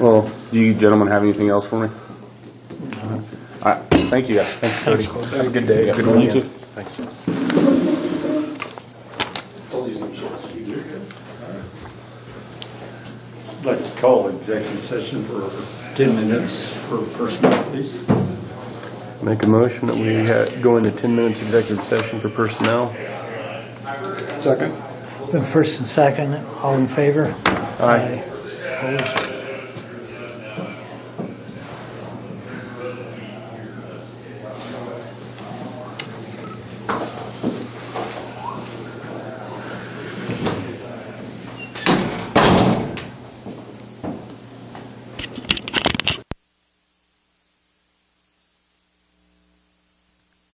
Well, do you gentlemen have anything else for me? All right, thank you guys. Thanks, Cody. Have a good day. Good one, you too. I'd like to call executive session for 10 minutes for personnel, please. Make a motion that we ha- go into 10 minutes executive session for personnel. Second. Been first and second, all in favor? Aye. Opposed?